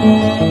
Música